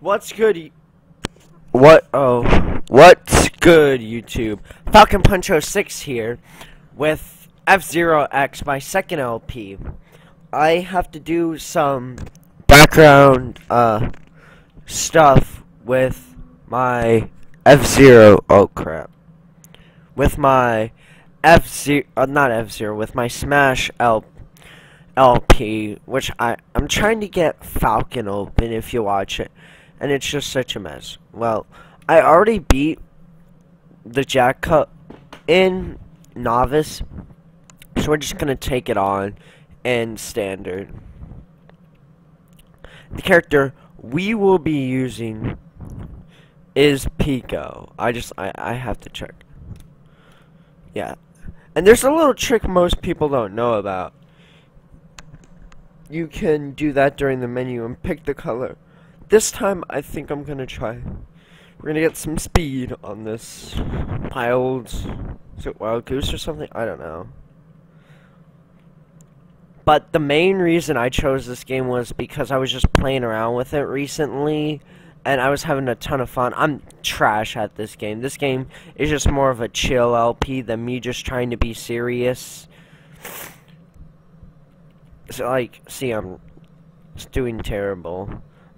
What's good? What? Oh, what's good, YouTube? Falcon Punch 06 here with F Zero X, my second LP. I have to do some background uh stuff with my F Zero. Oh crap! With my F Zero, uh, not F Zero, with my Smash L LP, which I I'm trying to get Falcon open. If you watch it and it's just such a mess. Well, I already beat the Jack Cup in Novice, so we're just gonna take it on in Standard. The character we will be using is Pico. I just, I, I have to check. Yeah. And there's a little trick most people don't know about. You can do that during the menu and pick the color. This time, I think I'm gonna try. We're gonna get some speed on this wild, is it wild goose or something? I don't know. But the main reason I chose this game was because I was just playing around with it recently, and I was having a ton of fun. I'm trash at this game. This game is just more of a chill LP than me just trying to be serious. So, like, see, I'm doing terrible.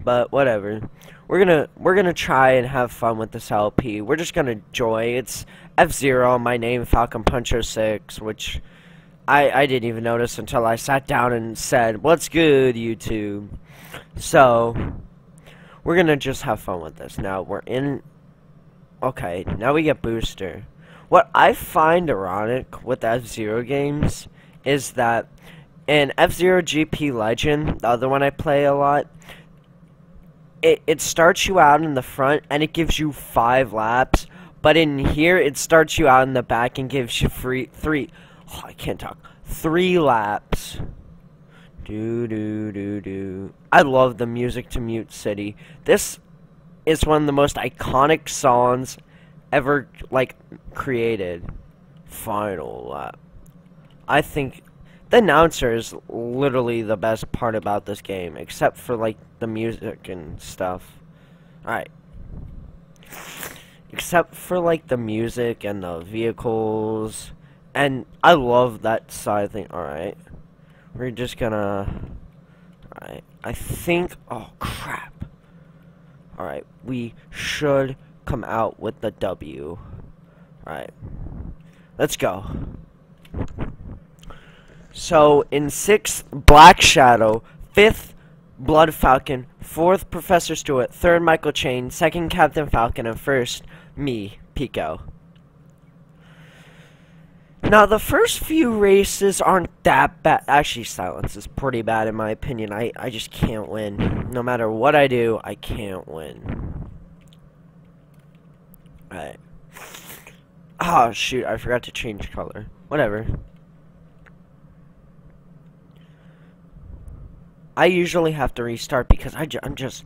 But whatever. We're gonna we're gonna try and have fun with this LP. We're just gonna enjoy. It's F Zero, my name Falcon Puncher Six, which I I didn't even notice until I sat down and said, "What's good, YouTube?" So we're gonna just have fun with this. Now we're in. Okay, now we get booster. What I find ironic with F Zero games is that in F Zero GP Legend, the other one I play a lot it, it starts you out in the front and it gives you five laps. But in here, it starts you out in the back and gives you free three. Oh, I can't talk. Three laps. Do do do do. I love the music to Mute City. This is one of the most iconic songs ever like created. Final lap. I think the announcer is literally the best part about this game, except for like the music and stuff. Alright. Except for like the music and the vehicles. And I love that side thing. Alright. We're just gonna... Alright. I think... Oh, crap. Alright. We should come out with the W. Alright. Let's go. So in sixth, Black Shadow. Fifth, Blood Falcon. Fourth, Professor Stewart. Third, Michael Chain. Second, Captain Falcon. And first, me, Pico. Now, the first few races aren't that bad. Actually, Silence is pretty bad in my opinion. I, I just can't win. No matter what I do, I can't win. Alright. Oh, shoot. I forgot to change color. Whatever. I usually have to restart because I I'm just...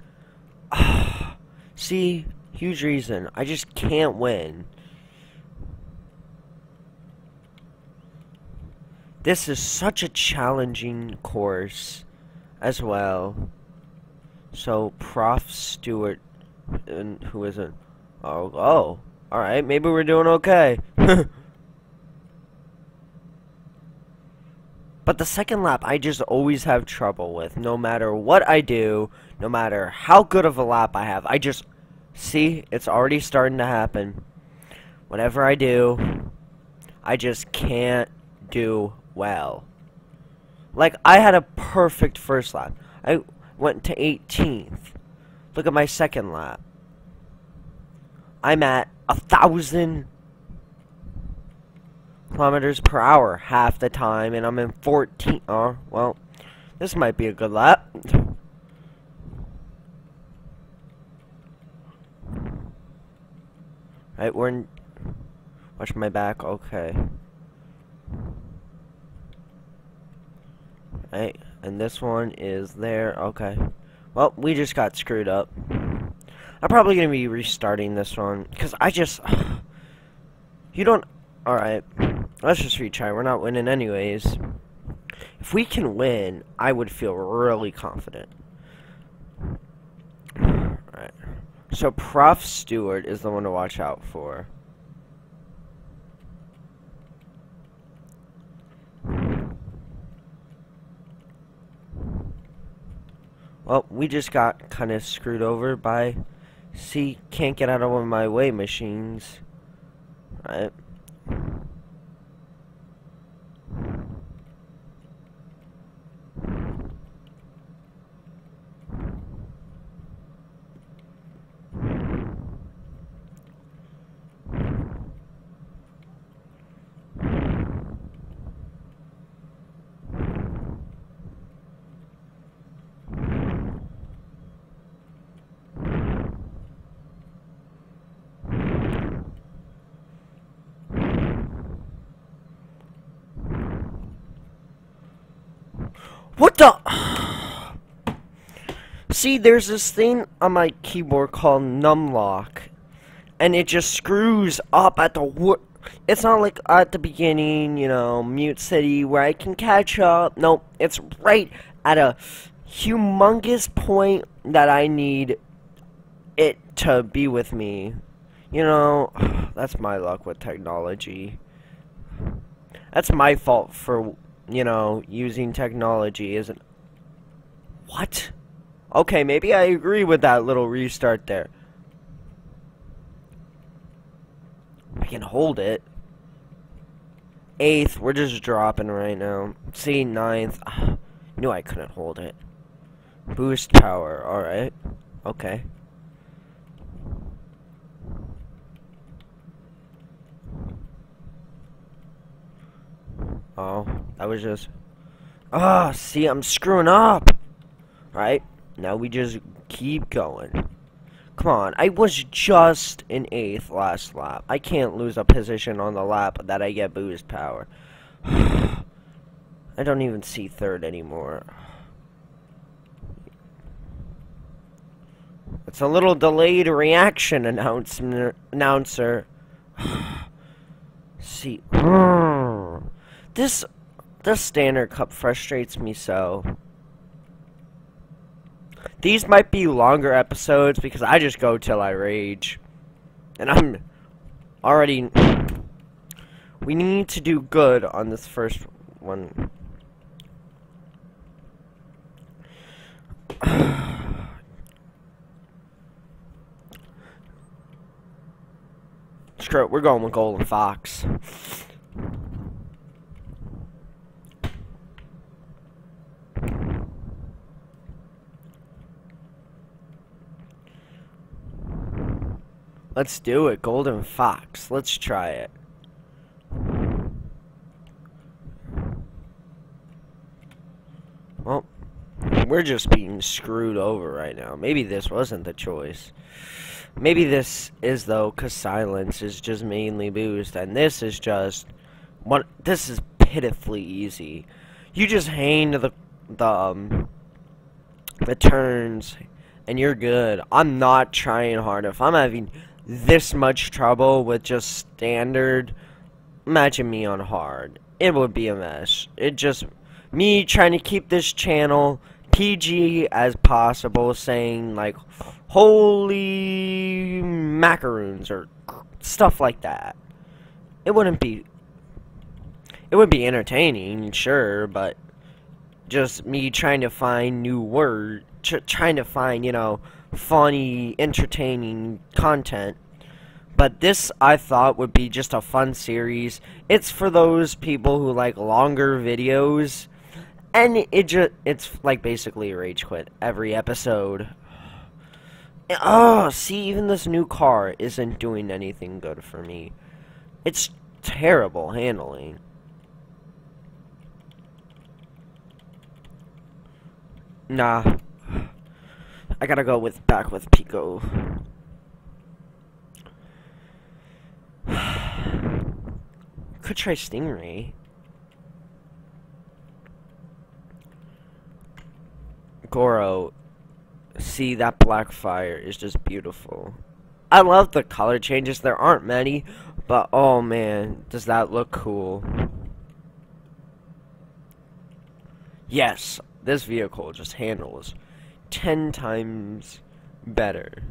See? Huge reason. I just can't win. This is such a challenging course as well. So, Prof. Stewart, and who is it? Oh, oh, alright, maybe we're doing okay. But the second lap, I just always have trouble with. No matter what I do, no matter how good of a lap I have, I just... See, it's already starting to happen. Whatever I do, I just can't do well. Like, I had a perfect first lap. I went to 18th. Look at my second lap. I'm at a thousand kilometers per hour half the time, and I'm in 14. Oh, well, this might be a good lap. Right, we're in. Watch my back. Okay. Right. And this one is there. Okay. Well, we just got screwed up. I'm probably going to be restarting this one. Because I just... You don't... Alright. Let's just retry. We're not winning anyways. If we can win, I would feel really confident. Alright. So Prof. Stewart is the one to watch out for. Well, we just got kind of screwed over by... See, can't get out of one of my way machines. Right. What the? See, there's this thing on my keyboard called numlock, and it just screws up at the It's not like at the beginning, you know, Mute City, where I can catch up. Nope, it's right at a humongous point that I need it to be with me. You know, that's my luck with technology. That's my fault for you know, using technology isn't... What? Okay, maybe I agree with that little restart there. I can hold it. Eighth, we're just dropping right now. See, ninth. Ugh, knew I couldn't hold it. Boost power, alright. Okay. Oh, that was just... Ah, oh, see, I'm screwing up! Right? Now we just keep going. Come on, I was just in 8th last lap. I can't lose a position on the lap that I get boost power. I don't even see 3rd anymore. It's a little delayed reaction announcer. Announcer. see. This, this standard cup frustrates me so. These might be longer episodes because I just go till I rage. And I'm already... We need to do good on this first one. Screw it, we're going with Golden Fox. Let's do it, Golden Fox. Let's try it. Well, we're just being screwed over right now. Maybe this wasn't the choice. Maybe this is, though, because silence is just mainly boost, and this is just... what. This is pitifully easy. You just hang the, the, um, the turns, and you're good. I'm not trying hard. If I'm having this much trouble with just standard, imagine me on hard. It would be a mess. It just, me trying to keep this channel PG as possible, saying like, holy macaroons or stuff like that. It wouldn't be, it would be entertaining, sure, but just me trying to find new words, trying to find, you know, funny, entertaining content. But this, I thought, would be just a fun series. It's for those people who like longer videos. And it just, it's like basically a rage quit every episode. Oh, see, even this new car isn't doing anything good for me. It's terrible handling. Nah, I gotta go with back with Pico. Could try Stingray. Goro, see that black fire is just beautiful. I love the color changes. There aren't many, but oh man, does that look cool. Yes, this vehicle just handles 10 times better.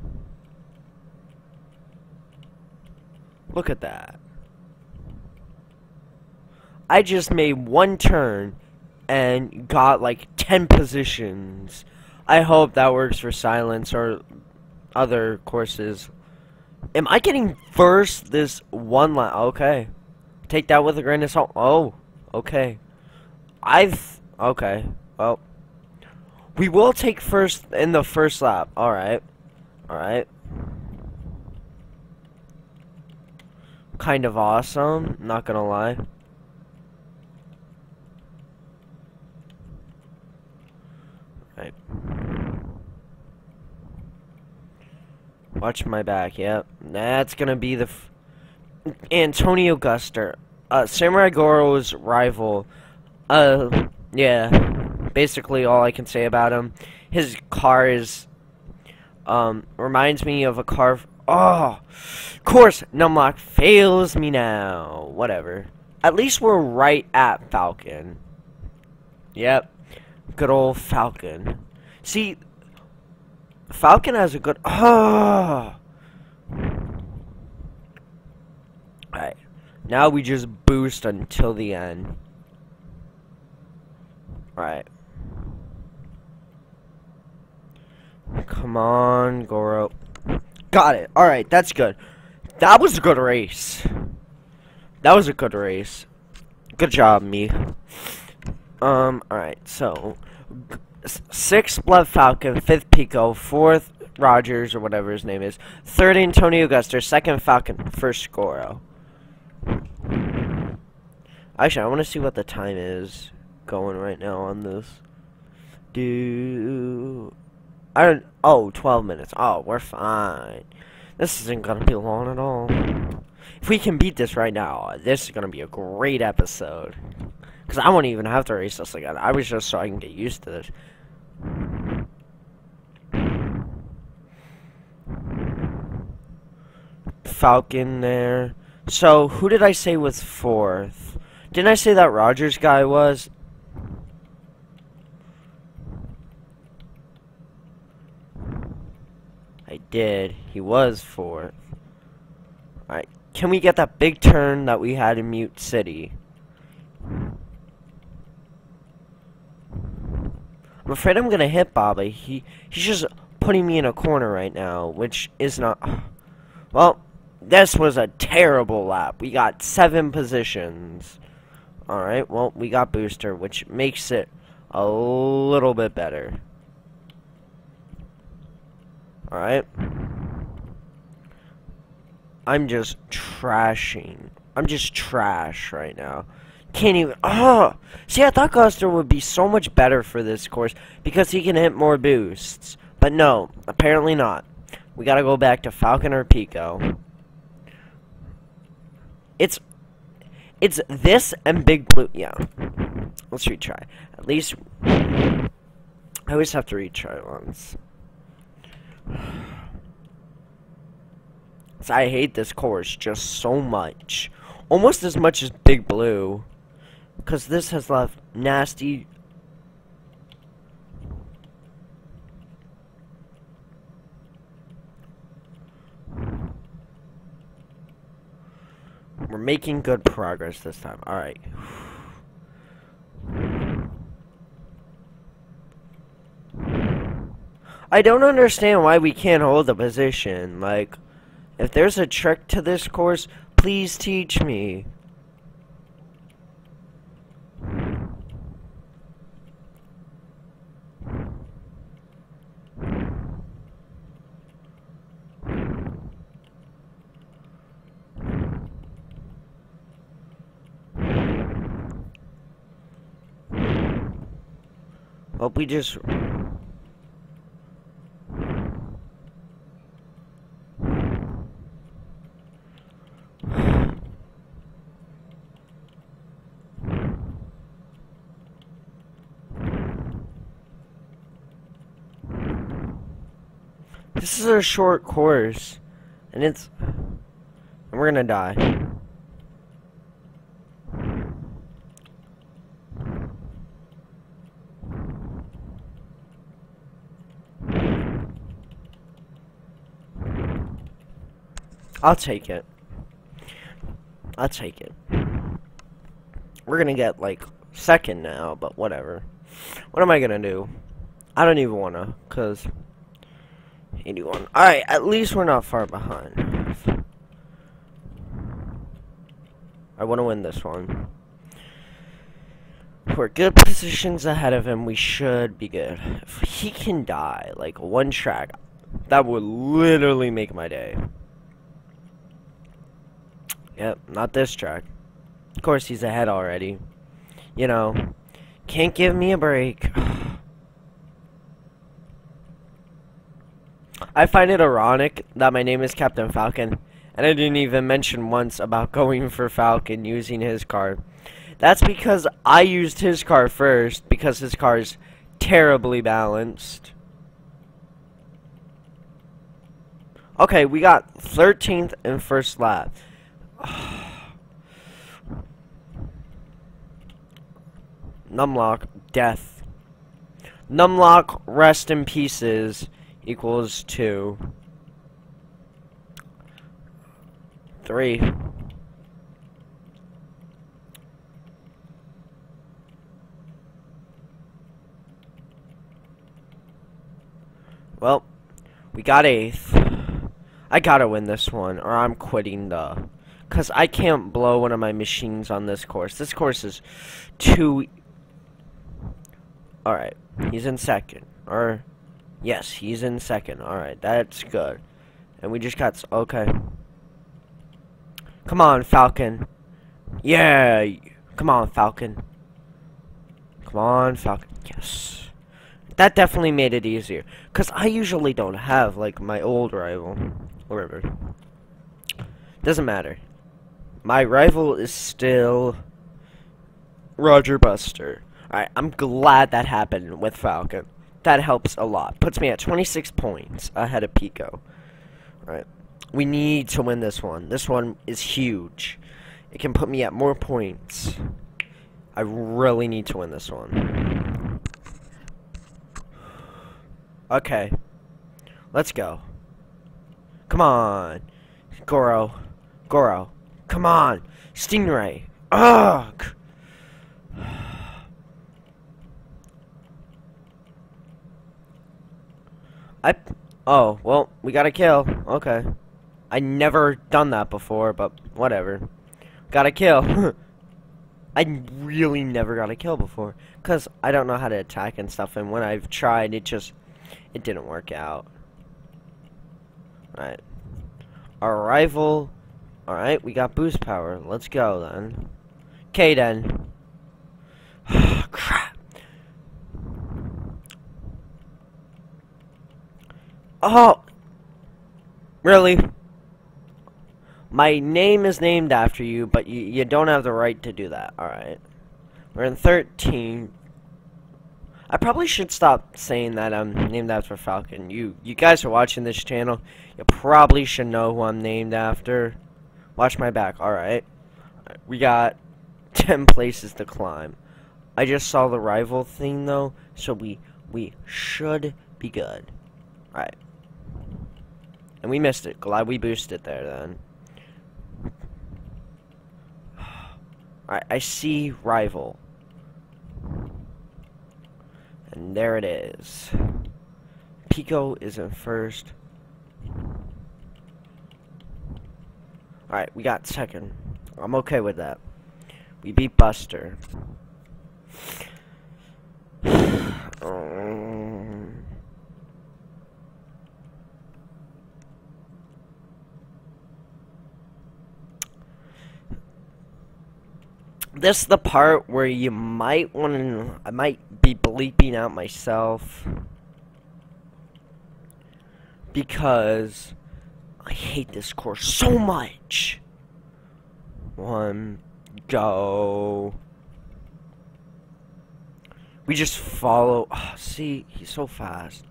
Look at that. I just made one turn and got like 10 positions. I hope that works for silence or other courses. Am I getting first this one lap? Okay. Take that with a grain of salt. Oh, okay. I've... Okay. Well. We will take first in the first lap. Alright. Alright. Kind of awesome. Not gonna lie. Right. Watch my back, yep. That's gonna be the... Antonio Guster. Uh, Samurai Goro's rival. Uh, yeah. Basically all I can say about him. His car is... Um, reminds me of a car... Oh! Of course, Numlock fails me now. Whatever. At least we're right at Falcon. Yep. Good old Falcon. See, Falcon has a good... Oh! Alright. Now we just boost until the end. Right. Come on, Goro. Got it. Alright, that's good. That was a good race. That was a good race. Good job, me. Um, alright, so sixth Blood Falcon, fifth Pico, fourth Rogers or whatever his name is, third Antonio Guster, second Falcon, first Goro. Actually, I want to see what the time is going right now on this. Do I. Oh, 12 minutes. Oh, we're fine. This isn't gonna be long at all. If we can beat this right now, this is gonna be a great episode. Because I won't even have to race this again. I was just so I can get used to this. Falcon there. So, who did I say was fourth? Didn't I say that Rogers guy was? I did. He was fourth. Alright. Can we get that big turn that we had in Mute City? I'm afraid I'm gonna hit Bobby. He he's just putting me in a corner right now, which is not. Well, this was a terrible lap. We got seven positions. All right. Well, we got booster, which makes it a little bit better. All right. I'm just trashing. I'm just trash right now. Can't even. Oh! See, I thought Guster would be so much better for this course because he can hit more boosts. But no, apparently not. We gotta go back to Falcon or Pico. It's. It's this and Big Blue. Yeah. Let's retry. At least. I always have to retry once. I hate this course just so much. Almost as much as Big Blue. Because this has left nasty... We're making good progress this time. Alright. I don't understand why we can't hold the position. Like, if there's a trick to this course, please teach me. Hope we just... This is a short course. And it's... And we're gonna die. I'll take it. I'll take it. We're gonna get, like, second now, but whatever. What am I gonna do? I don't even wanna, cause... 81. Alright, at least we're not far behind. I wanna win this one. We're good positions ahead of him, we should be good. If he can die, like, one track, that would literally make my day. Yep, not this track. Of course, he's ahead already. You know, can't give me a break. I find it ironic that my name is Captain Falcon, and I didn't even mention once about going for Falcon using his car. That's because I used his car first, because his car is terribly balanced. Okay, we got 13th and first lap. Numlock, death. Numlock, rest in pieces, equals 2. 3. Well, we got 8th. I gotta win this one, or I'm quitting the because I can't blow one of my machines on this course. This course is too... Alright, he's in second. Or, yes, he's in second. Alright, that's good. And we just got... Okay. Come on, Falcon. Yeah! Come on, Falcon. Come on, Falcon. Yes. That definitely made it easier. Because I usually don't have, like, my old rival. Whatever. Doesn't matter. My rival is still Roger Buster. Alright, I'm glad that happened with Falcon. That helps a lot. Puts me at 26 points ahead of Pico. Alright. We need to win this one. This one is huge. It can put me at more points. I really need to win this one. Okay. Let's go. Come on. Goro. Goro. Come on. Stingray. Ugh. I... Oh, well, we got a kill. Okay. I never done that before, but whatever. Got a kill. I really never got a kill before. Because I don't know how to attack and stuff, and when I've tried, it just... It didn't work out. Right. Our Alright, we got boost power. Let's go then. Okay then. Crap. Oh! Really? My name is named after you, but you, you don't have the right to do that. Alright. We're in 13. I probably should stop saying that I'm named after Falcon. You you guys are watching this channel. You probably should know who I'm named after. Watch my back. Alright. We got 10 places to climb. I just saw the rival thing, though, so we we should be good. Alright. And we missed it. Glad we boosted there, then. Alright, I see rival. And there it is. Pico is in first. Alright, we got second. I'm okay with that. We beat Buster. um, this is the part where you might want to, I might be bleeping out myself. Because I hate this course so much. One, go. We just follow. Oh, see, he's so fast.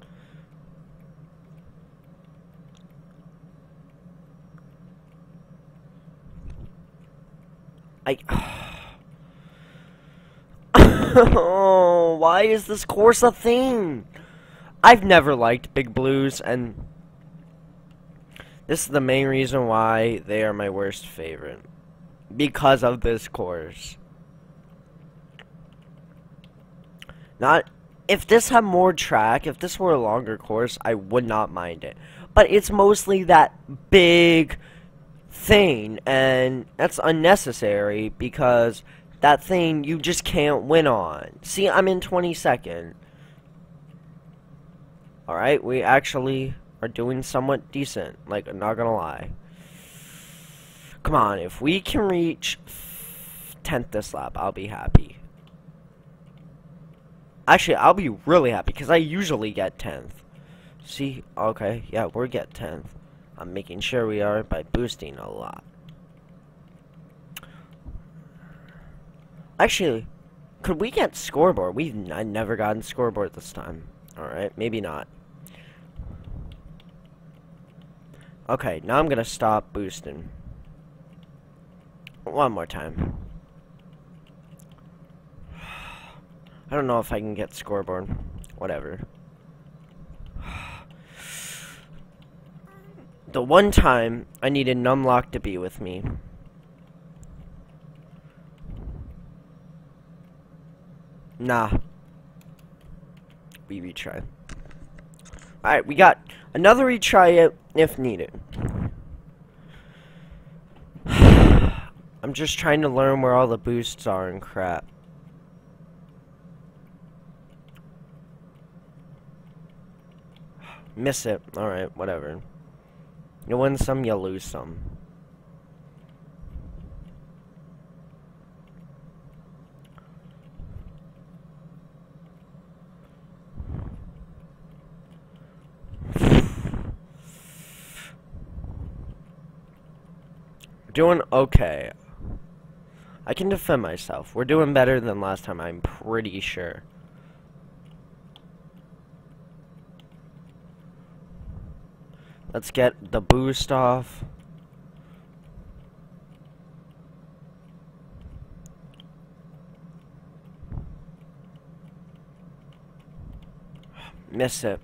I. Ah. why is this course a thing? I've never liked Big Blues, and this is the main reason why they are my worst favorite. Because of this course. Not if this had more track, if this were a longer course, I would not mind it. But it's mostly that big thing, and that's unnecessary because that thing you just can't win on. See, I'm in 22nd. Alright, we actually are doing somewhat decent. Like, I'm not gonna lie. Come on, if we can reach 10th this lap, I'll be happy. Actually, I'll be really happy, because I usually get 10th. See? Okay, yeah, we're get 10th. I'm making sure we are by boosting a lot. Actually, could we get scoreboard? We've never gotten scoreboard this time. Alright, maybe not. Okay, now I'm gonna stop boosting. One more time. I don't know if I can get scoreboard. Whatever. The one time I needed Numlock to be with me. Nah. We retry. Alright, we got another retry if needed. I'm just trying to learn where all the boosts are and crap. Miss it. Alright, whatever. You win some, you lose some. Doing okay. I can defend myself. We're doing better than last time, I'm pretty sure. Let's get the boost off. Miss it.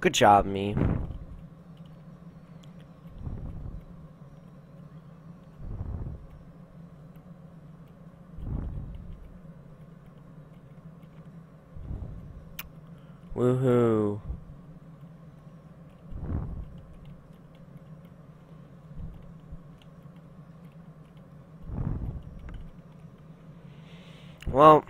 Good job, me. Woohoo. Well,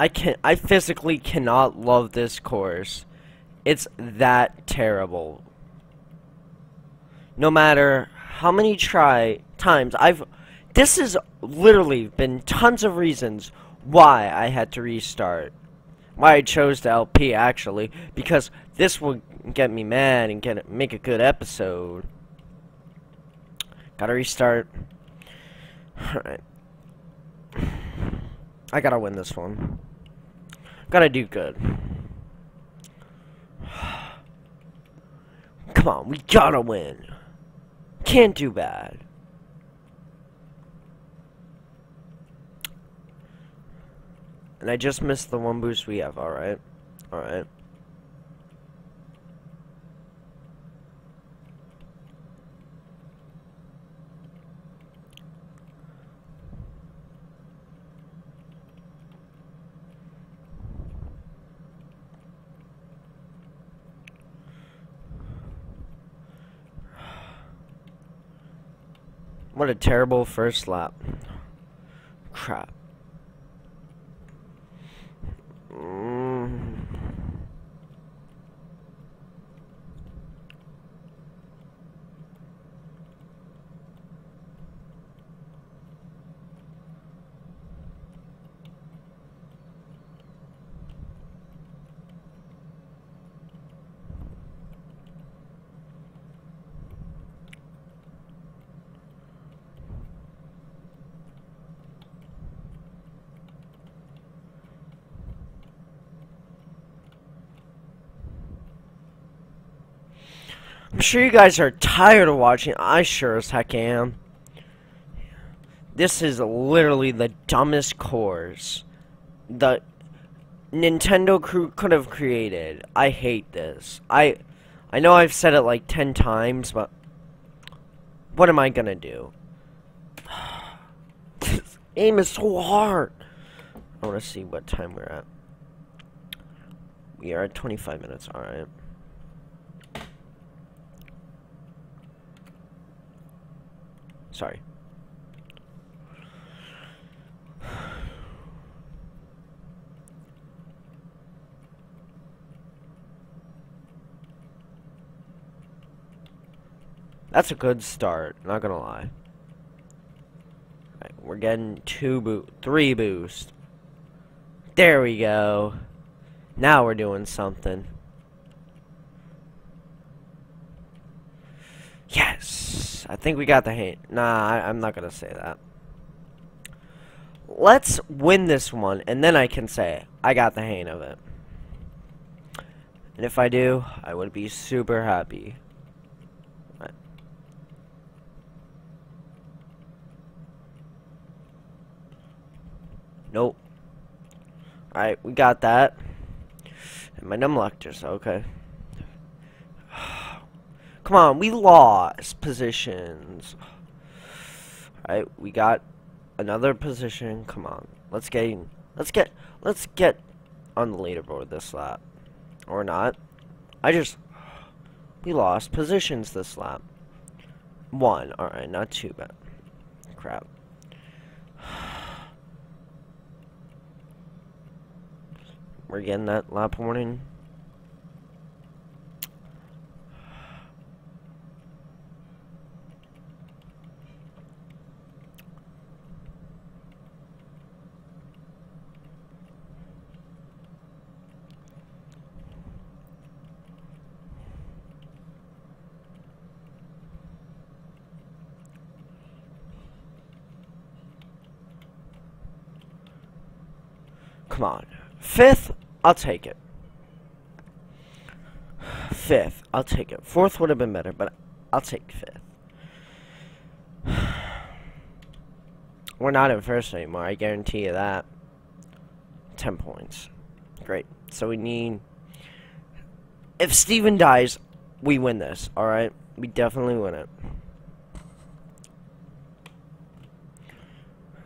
I can I physically cannot love this course. It's that terrible. No matter how many try times I've this has literally been tons of reasons why I had to restart. Why I chose the LP actually because this will get me mad and get make a good episode. Gotta restart. Alright. I gotta win this one. Gotta do good. Come on, we gotta win. Can't do bad. And I just missed the one boost we have, alright. Alright. What a terrible first lap. Crap. Mm. I'm sure you guys are tired of watching. I sure as heck am. This is literally the dumbest course the Nintendo crew could have created. I hate this. I I know I've said it like 10 times, but what am I gonna do? this game is so hard. I want to see what time we're at. We are at 25 minutes, alright. Sorry. That's a good start, not gonna lie. Right, we're getting two boot, three boost. There we go. Now we're doing something. Yes! I think we got the hint. Nah, I, I'm not gonna say that. Let's win this one, and then I can say, I got the hang of it. And if I do, I would be super happy. Nope. Alright, we got that. And my numlock just, okay. Come on, we lost positions. Alright, we got another position. Come on. Let's get let's get let's get on the leaderboard this lap. Or not. I just we lost positions this lap. One, alright, not too bad. Crap. We're getting that lap warning. Come on. Fifth, I'll take it. Fifth, I'll take it. Fourth would have been better, but I'll take fifth. We're not in first anymore, I guarantee you that. 10 points. Great. So we need... If Steven dies, we win this, alright? We definitely win it.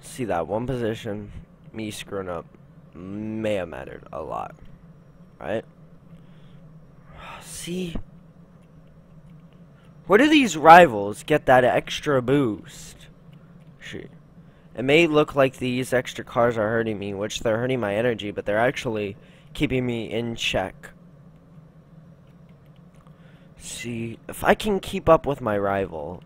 See that one position, me screwing up may have mattered a lot. Right? See? Where do these rivals get that extra boost? Shit. It may look like these extra cars are hurting me, which they're hurting my energy, but they're actually keeping me in check. See, if I can keep up with my rival,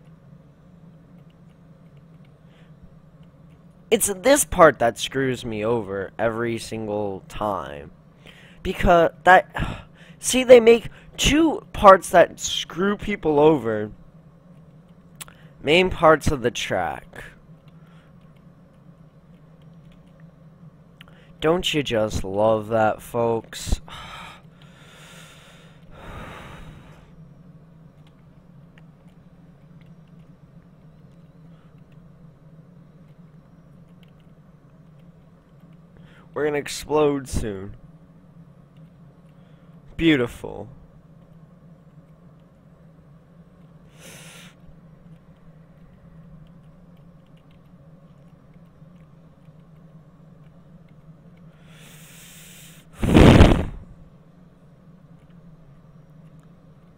It's this part that screws me over every single time. Because that... See, they make two parts that screw people over. Main parts of the track. Don't you just love that, folks? We're gonna explode soon. Beautiful.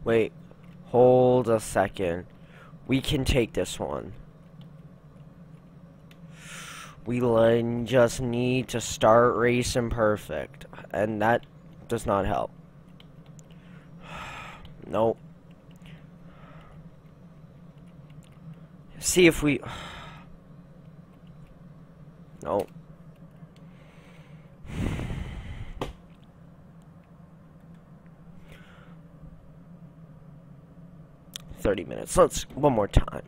Wait, hold a second. We can take this one. We just need to start racing perfect. And that does not help. nope. See if we... nope. Thirty minutes. Let's one more time.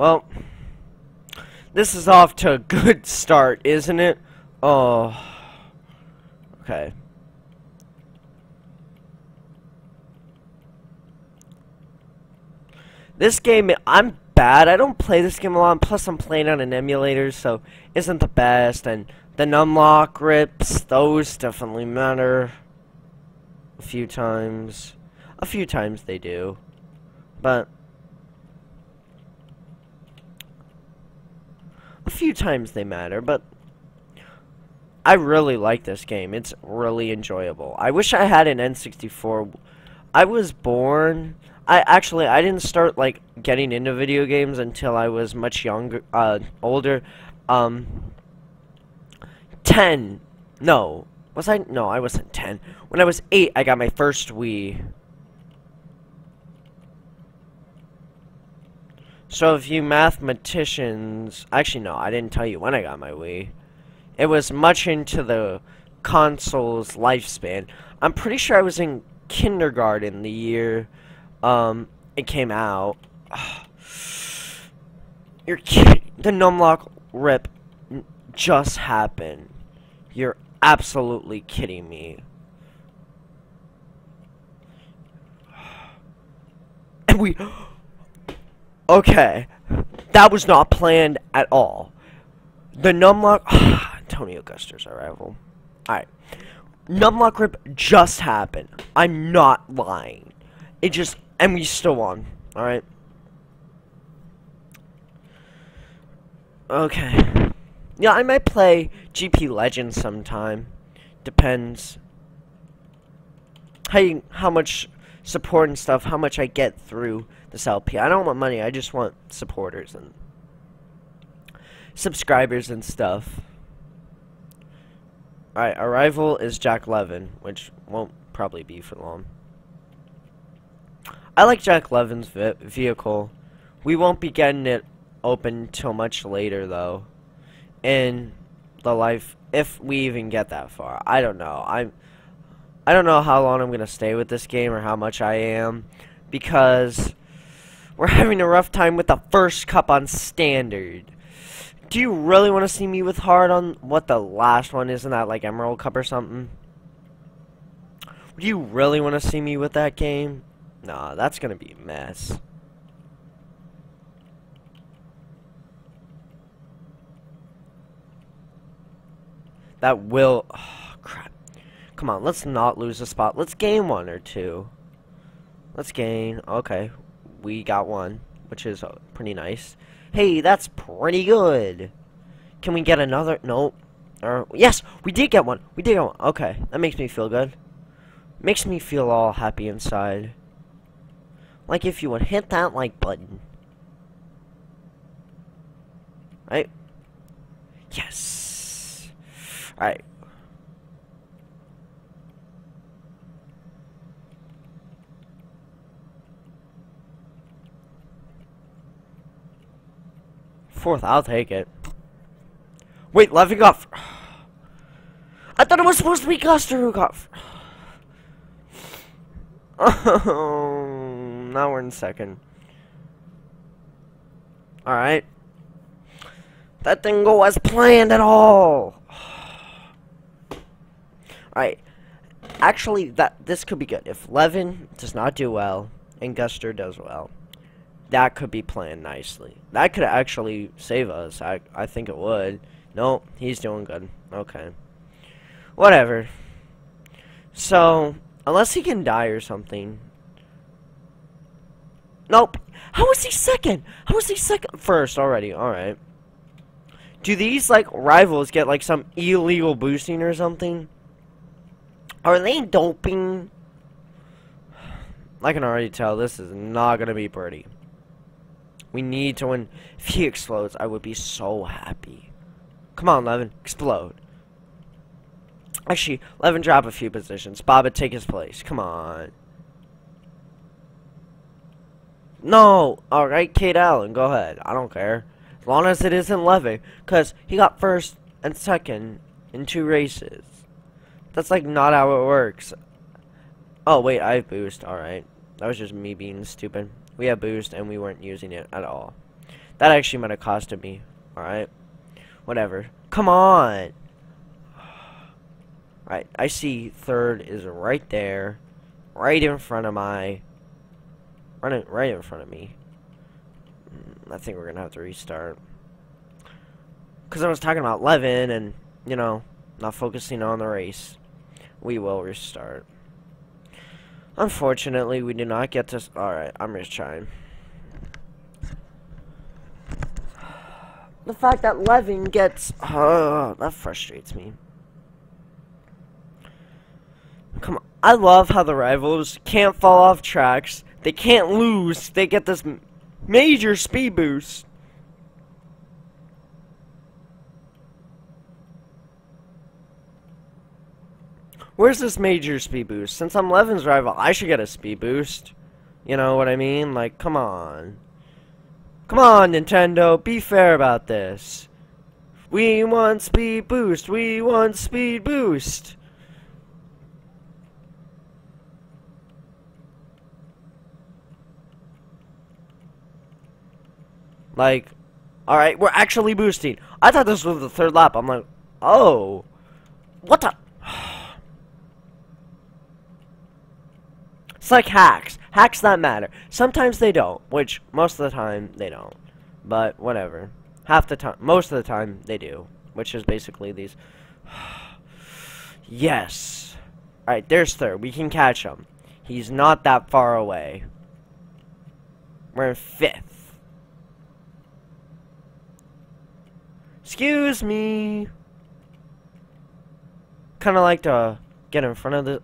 Well, this is off to a good start, isn't it? Oh. Okay. This game, I'm bad. I don't play this game a lot. Plus, I'm playing on an emulator, so isn't the best. And the numlock rips, those definitely matter. A few times. A few times they do. But... A few times they matter, but... I really like this game. It's really enjoyable. I wish I had an N64. I was born I actually I didn't start like getting into video games until I was much younger, uh, older. Um, ten. No, was I? No, I wasn't ten. When I was eight, I got my first Wii. So if you mathematicians, actually no, I didn't tell you when I got my Wii. It was much into the console's lifespan. I'm pretty sure I was in kindergarten the year um, it came out. You're kidding. The numlock rip just happened. You're absolutely kidding me. And we... Okay. That was not planned at all. The numlock... Antonio Guster's arrival. Alright. Numlock rip just happened. I'm not lying. It just and we still won. Alright. Okay. Yeah, I might play GP Legends sometime. Depends. How, you, how much support and stuff, how much I get through this LP. I don't want money, I just want supporters and subscribers and stuff. Alright, our rival is Jack Levin, which won't probably be for long. I like Jack Levin's vehicle. We won't be getting it open till much later, though. In the life, if we even get that far. I don't know. I'm. I don't know how long I'm gonna stay with this game or how much I am, because we're having a rough time with the first cup on standard. Do you really want to see me with hard on what the last one isn't that like Emerald Cup or something? Do you really want to see me with that game? Nah, that's gonna be a mess. That will... Oh, crap. Come on, let's not lose a spot. Let's gain one or two. Let's gain. Okay. We got one, which is uh, pretty nice. Hey, that's pretty good. Can we get another? No. Uh, yes, we did get one. We did get one. Okay, that makes me feel good. Makes me feel all happy inside. Like if you would hit that like button. Right? Yes. Alright. Fourth, I'll take it. Wait, Levy got... I thought it was supposed to be Guster who got... Oh now we're in second. Alright. That didn't go as planned at all. Alright. Actually, that this could be good. If Levin does not do well, and Guster does well, that could be planned nicely. That could actually save us. I, I think it would. No, he's doing good. Okay. Whatever. So, unless he can die or something, Nope. How was he second? How was he second? First already. Alright. Do these, like, rivals get, like, some illegal boosting or something? Are they doping? I can already tell this is not going to be pretty. We need to win. If he explodes, I would be so happy. Come on, Levin. Explode. Actually, Levin drop a few positions. Baba, take his place. Come on. No! Alright, Kate Alen, go ahead. I don't care. As long as it isn't Levin, Because he got first and second in two races. That's like not how it works. Oh, wait, I have boost. Alright. That was just me being stupid. We have boost and we weren't using it at all. That actually might have costed me. Alright. Whatever. Come on! Right, I see third is right there. Right in front of my... Right in, right in front of me. Mm, I think we're gonna have to restart. Because I was talking about Levin and, you know, not focusing on the race. We will restart. Unfortunately, we do not get to... Alright, I'm just trying. The fact that Levin gets... Oh, that frustrates me. Come on. I love how the rivals can't fall off tracks. They can't lose. They get this major speed boost. Where's this major speed boost? Since I'm Levin's rival, I should get a speed boost. You know what I mean? Like, come on. Come on, Nintendo, be fair about this. We want speed boost. We want speed boost. Like, alright, we're actually boosting. I thought this was the third lap. I'm like, oh. What the? It's like hacks. Hacks that matter. Sometimes they don't, which most of the time they don't. But whatever. Half the time, most of the time they do, which is basically these. yes. Alright, there's third. We can catch him. He's not that far away. We're in fifth. Excuse me. Kind of like to get in front of the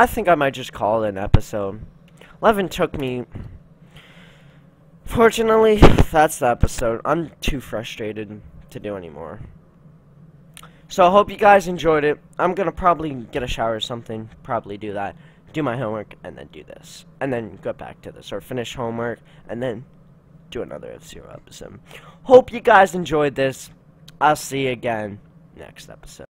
I think I might just call it an episode. Levin took me... Fortunately, that's the episode. I'm too frustrated to do anymore. So I hope you guys enjoyed it. I'm going to probably get a shower or something. Probably do that. Do my homework, and then do this. And then go back to this. Or finish homework, and then do another F-Zero episode. Hope you guys enjoyed this. I'll see you again next episode.